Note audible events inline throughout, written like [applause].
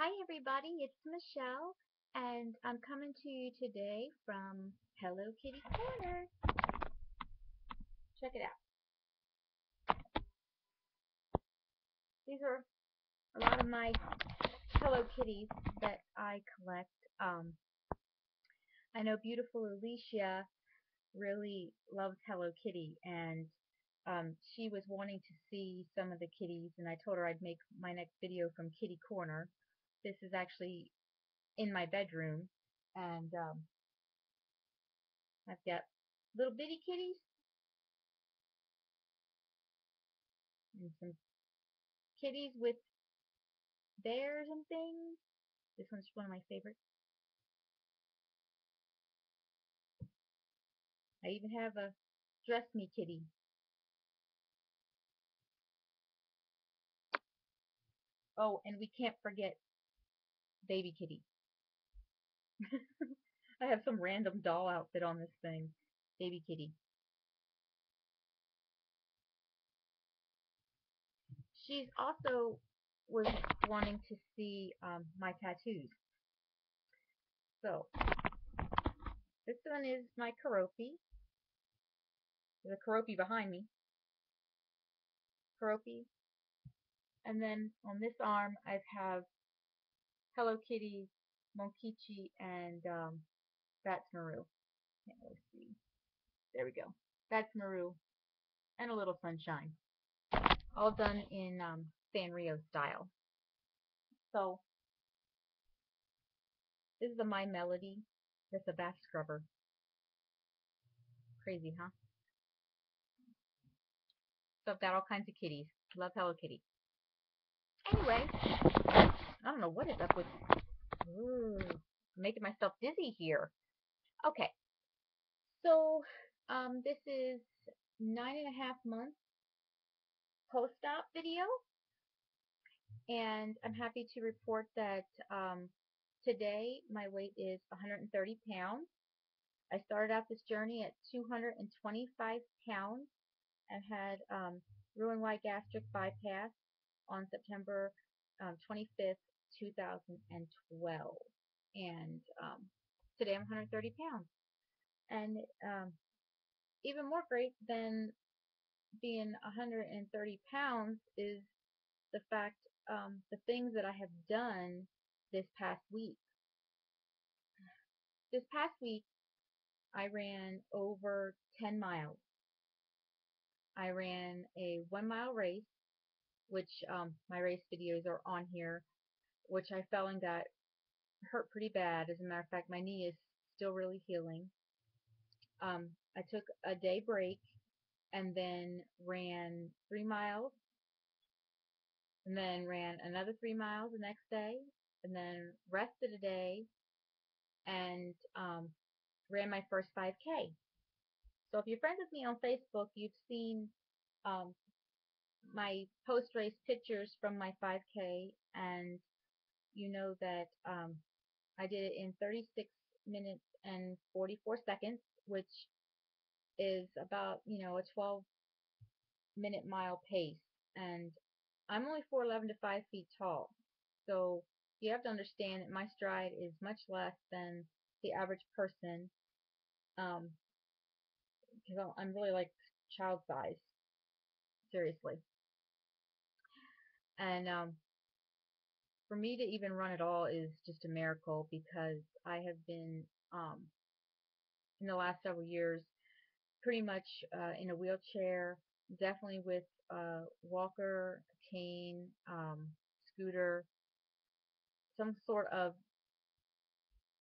Hi everybody, it's Michelle and I'm coming to you today from Hello Kitty Korner. Check it out. These are a lot of my Hello Kitties that I collect. Um, I know beautiful Alicia really loves Hello Kitty and um, she was wanting to see some of the kitties and I told her I'd make my next video from Kitty Korner. This is actually in my bedroom and um, I've got little bitty kitties and some kitties with bears and things. This one's one of my favorites. I even have a dress me kitty. Oh, and we can't forget baby kitty. [laughs] I have some random doll outfit on this thing. Baby kitty. She's also was wanting to see um, my tattoos. So, this one is my Keroppi. There's a Keroppi behind me. Keroppi. And then on this arm I have Hello Kitty, Monkichi, and um, Badtz-Maru. Can't really see. There we go. Badtz-Maru, and a little sunshine. All done in um, Sanrio style. So, this is a My Melody. That's a bath scrubber. Crazy, huh? So I've got all kinds of kitties. Love Hello Kitty. Anyway, I don't know what is up with ooh, making myself dizzy here. Okay, so um, this is nine and a half months post-op video, and I'm happy to report that um, today my weight is 130 pounds. I started out this journey at 225 pounds and had um, Roux-en-Y gastric bypass on September um, 25th, 2012. And um, today I'm 130 pounds. And um, even more great than being 130 pounds is the fact, um, the things that I have done this past week. This past week, I ran over 10 miles. I ran a one mile race which um, my race videos are on here, which I fell and got hurt pretty bad. As a matter of fact, my knee is still really healing. Um, I took a day break and then ran three miles and then ran another three miles the next day and then rested a day and um, ran my first 5K. So if you're friends with me on Facebook, you've seen um, my post-race pictures from my 5K and you know that um, I did it in 36 minutes and 44 seconds, which is about, you know, a 12 minute mile pace. And I'm only 4'11 to 5 feet tall. So you have to understand that my stride is much less than the average person. Um, because I'm really like child size. Seriously. And um, for me to even run at all is just a miracle because I have been um, in the last several years pretty much uh, in a wheelchair, definitely with a walker, cane, um, scooter, some sort of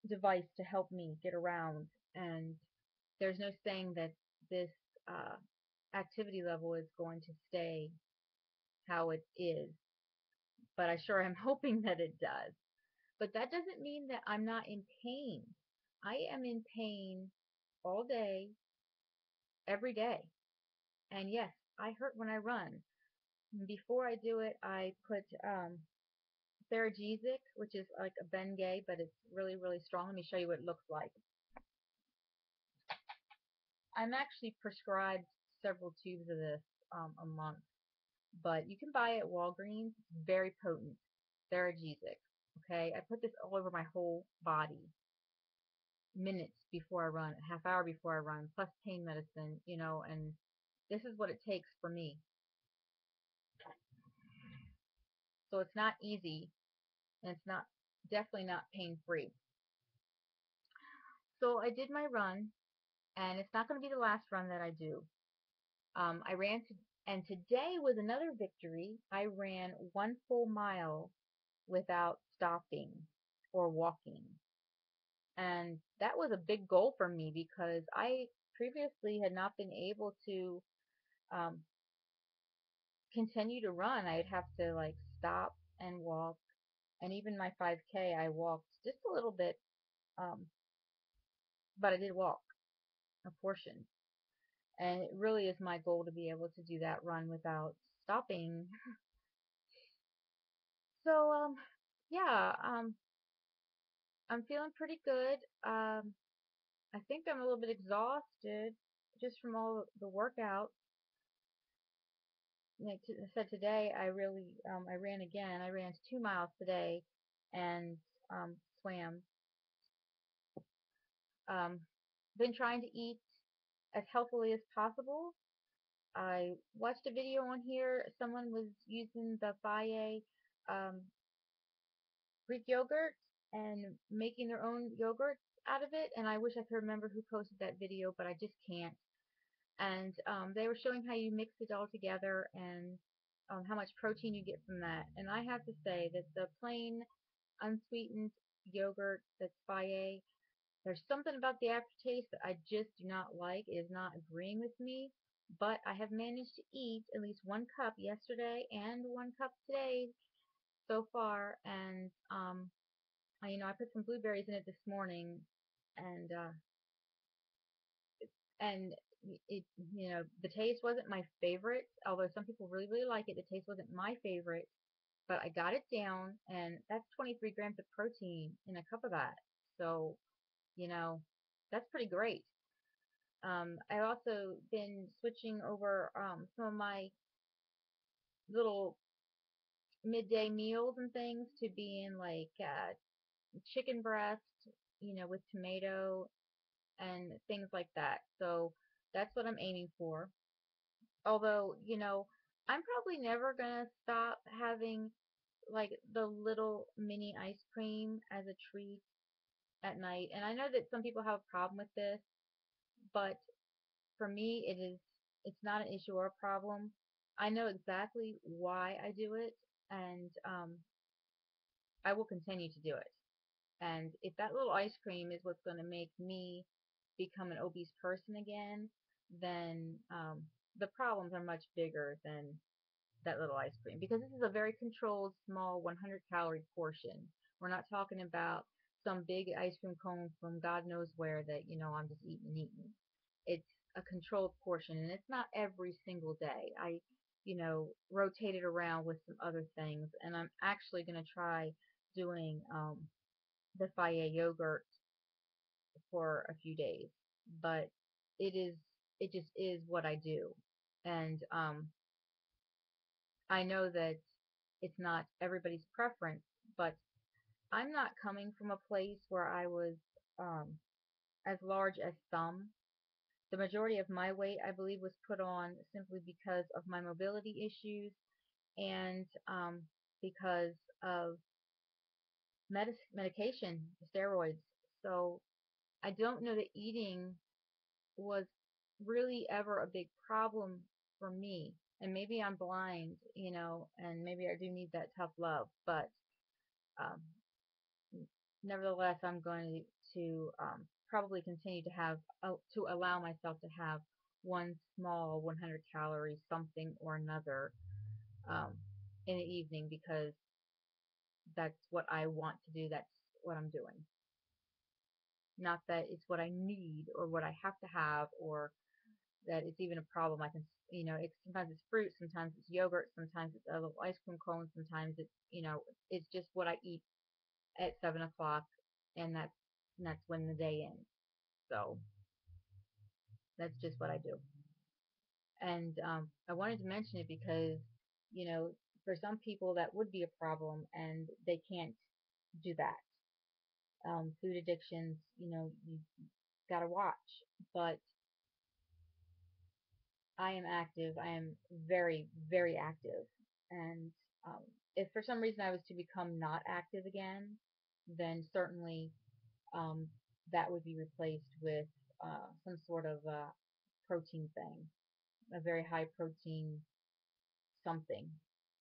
device to help me get around. And there's no saying that this uh, activity level is going to stay how it is but I sure am [laughs] hoping that it does. But that doesn't mean that I'm not in pain. I am in pain all day, every day. And yes, I hurt when I run. Before I do it, I put um, Theragesic, which is like a Bengay, but it's really, really strong. Let me show you what it looks like. I'm actually prescribed several tubes of this um, a month but you can buy it at Walgreens. It's very potent. Theragesic. Okay, I put this all over my whole body minutes before I run, half hour before I run, plus pain medicine, you know, and this is what it takes for me. So it's not easy, and it's not definitely not pain free. So I did my run, and it's not going to be the last run that I do. Um, I ran, to, and today was another victory. I ran one full mile without stopping or walking. And that was a big goal for me because I previously had not been able to um, continue to run. I'd have to like stop and walk. And even my 5K, I walked just a little bit, um, but I did walk a portion. And it really is my goal to be able to do that run without stopping. [laughs] so, um, yeah, um, I'm feeling pretty good. Um, I think I'm a little bit exhausted just from all the workouts. Like I said today, I really um, I ran again. I ran two miles today and um, swam. Um, been trying to eat as healthily as possible. I watched a video on here. Someone was using the Fage um, Greek yogurt and making their own yogurt out of it. And I wish I could remember who posted that video, but I just can't. And um, they were showing how you mix it all together and um, how much protein you get from that. And I have to say that the plain unsweetened yogurt that's Fage, there's something about the aftertaste that I just do not like. It is not agreeing with me. But I have managed to eat at least one cup yesterday and one cup today so far. And um, I, you know, I put some blueberries in it this morning, and uh, and it, you know, the taste wasn't my favorite. Although some people really, really like it, the taste wasn't my favorite. But I got it down, and that's 23 grams of protein in a cup of that. So, you know, that's pretty great. Um, I've also been switching over um, some of my little midday meals and things to being like uh, chicken breast, you know, with tomato and things like that. So that's what I'm aiming for. Although, you know, I'm probably never going to stop having like the little mini ice cream as a treat at night. And I know that some people have a problem with this, but for me it is it's not an issue or a problem. I know exactly why I do it and um I will continue to do it. And if that little ice cream is what's going to make me become an obese person again, then um, the problems are much bigger than that little ice cream because this is a very controlled, small 100 calorie portion. We're not talking about some big ice cream cone from God knows where that, you know, I'm just eating and eating. It's a controlled portion and it's not every single day. I, you know, rotate it around with some other things and I'm actually going to try doing um, the Fage yogurt for a few days, but it is it just is what I do, and um, I know that it's not everybody's preference, but I'm not coming from a place where I was um, as large as some. The majority of my weight, I believe, was put on simply because of my mobility issues and um, because of medic- medication, steroids. So I don't know that eating was really ever a big problem for me. And maybe I'm blind, you know, and maybe I do need that tough love. But um, nevertheless, I'm going to um, probably continue to have uh, to allow myself to have one small 100 calorie something or another um, in the evening because that's what I want to do. That's what I'm doing. Not that it's what I need or what I have to have or that it's even a problem. I can, you know, it's, sometimes it's fruit, sometimes it's yogurt, sometimes it's a little ice cream cone, sometimes it's, you know, it's just what I eat at seven o'clock, and that's and that's when the day ends. So that's just what I do. And um, I wanted to mention it because, you know, for some people that would be a problem, and they can't do that. Um, food addictions, you know, you gotta watch. But I am active. I am very, very active. And um, if for some reason I was to become not active again, then certainly um, that would be replaced with uh, some sort of uh, protein thing, a very high protein something.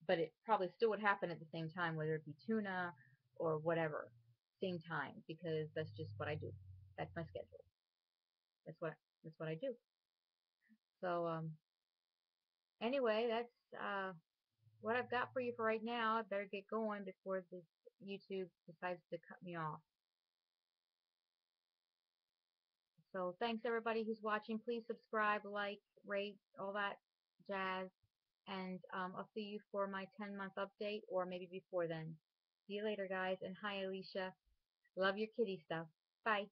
But it probably still would happen at the same time, whether it be tuna or whatever, same time, because that's just what I do. That's my schedule. That's what that's what I do. So um, anyway, that's uh, what I've got for you for right now. I better get going before this YouTube decides to cut me off. So thanks everybody who's watching. Please subscribe, like, rate, all that jazz. And um, I'll see you for my 10 month update or maybe before then. See you later guys. And hi Alicia. Love your kitty stuff. Bye.